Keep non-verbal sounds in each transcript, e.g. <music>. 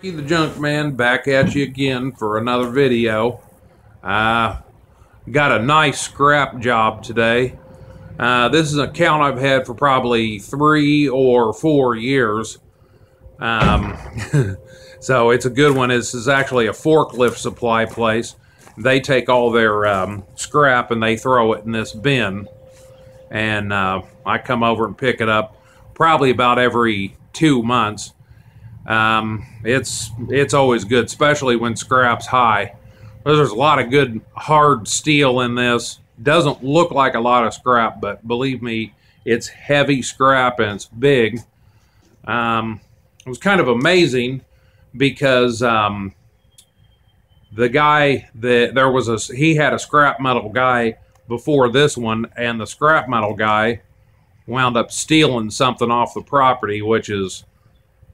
the Junk Man back at you again for another video. Uh, got a nice scrap job today. Uh, this is an account I've had for probably three or four years. Um, <laughs> so it's a good one. This is actually a forklift supply place. They take all their um, scrap and they throw it in this bin. And uh, I come over and pick it up probably about every two months. Um, it's it's always good, especially when scrap's high. There's a lot of good hard steel in this. Doesn't look like a lot of scrap, but believe me, it's heavy scrap and it's big. Um, it was kind of amazing because um, the guy that there was a he had a scrap metal guy before this one, and the scrap metal guy wound up stealing something off the property, which is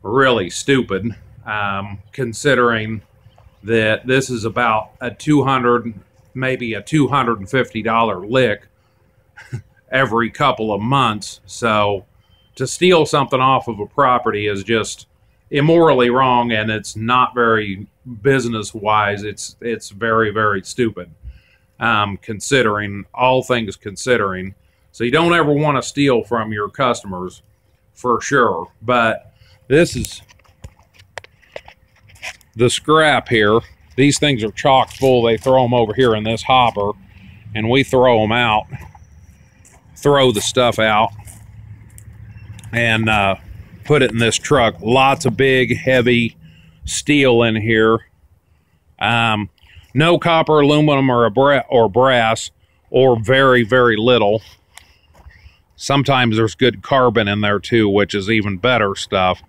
really stupid, um, considering that this is about a 200, maybe a $250 lick <laughs> every couple of months. So to steal something off of a property is just immorally wrong and it's not very business wise. It's, it's very, very stupid. Um, considering all things considering. So you don't ever want to steal from your customers for sure. But this is the scrap here. These things are chock full. They throw them over here in this hopper, and we throw them out, throw the stuff out, and uh, put it in this truck. Lots of big, heavy steel in here. Um, no copper, aluminum, or, bra or brass, or very, very little. Sometimes there's good carbon in there too, which is even better stuff.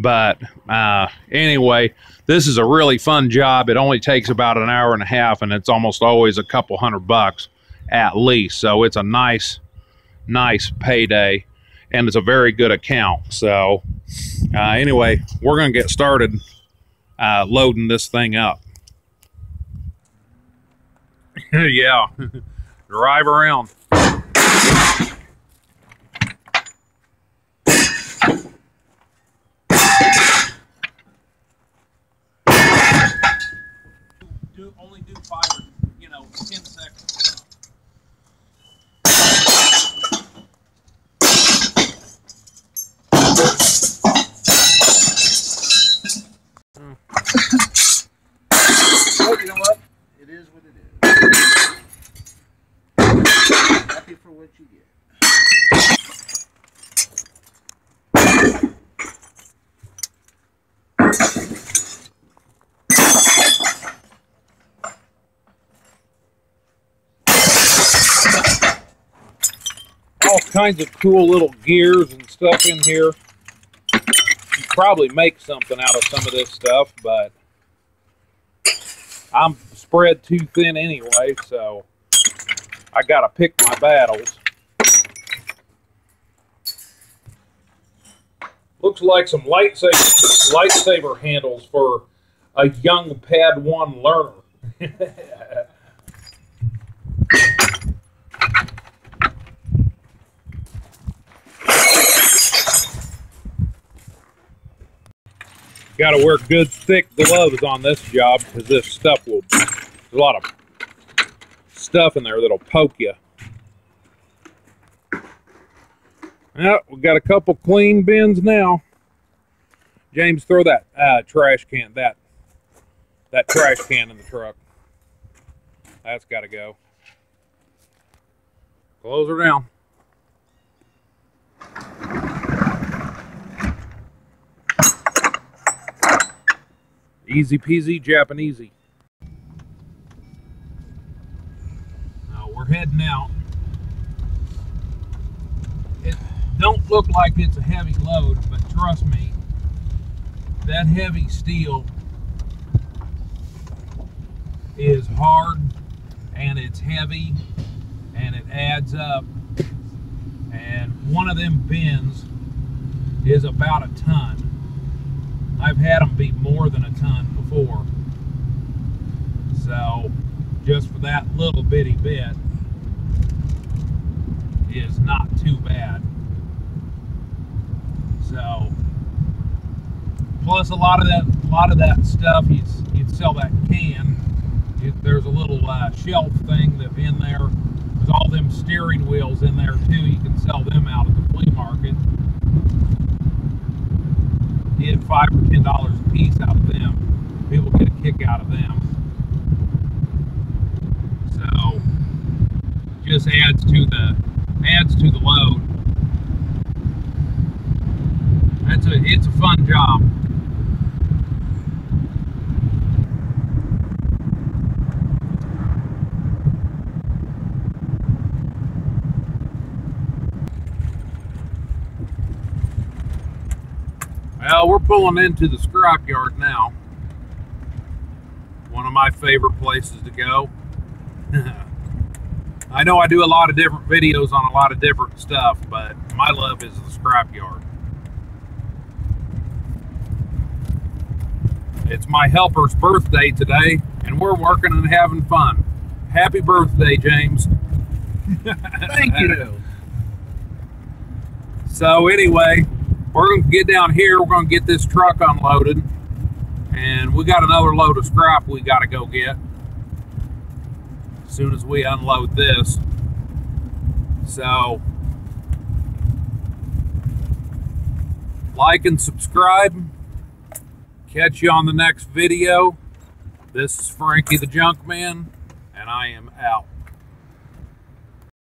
But uh, anyway, this is a really fun job. It only takes about an hour and a half, and it's almost always a couple hundred bucks at least. So it's a nice, nice payday, and it's a very good account. So uh, anyway, we're going to get started uh, loading this thing up. <laughs> yeah, <laughs> drive around. Do only do five you know ten seconds. Kinds of cool little gears and stuff in here. You probably make something out of some of this stuff, but I'm spread too thin anyway, so I gotta pick my battles. Looks like some lightsaber lightsaber handles for a young Padawan learner. <laughs> got to wear good thick gloves on this job because this stuff will there's a lot of stuff in there that'll poke you yeah we've got a couple clean bins now. James throw that uh, trash can that that trash can in the truck. That's got to go. Close her down Easy peasy Japanesey. Now we're heading out. It don't look like it's a heavy load, but trust me, that heavy steel is hard and it's heavy and it adds up. And one of them bins is about a ton. I've had them be more than a ton before. So just for that little bitty bit is not too bad. So plus a lot of that a lot of that stuff you'd, you'd sell that can. It, there's a little uh, shelf thing that's in there. There's all them steering wheels in there too. You can sell them out at the flea market. You get five or ten dollars a piece out of them. People get a kick out of them. So just adds to the adds to the load. That's a it's a fun job. Well, we're pulling into the scrapyard now. One of my favorite places to go. <laughs> I know I do a lot of different videos on a lot of different stuff, but my love is the scrapyard. It's my helper's birthday today, and we're working and having fun. Happy birthday, James. Thank you. <laughs> So anyway, we're going to get down here. We're going to get this truck unloaded, and we got another load of scrap we got to go get as soon as we unload this. So like and subscribe. Catch you on the next video. This is Frankie the Junk Man, and I am out.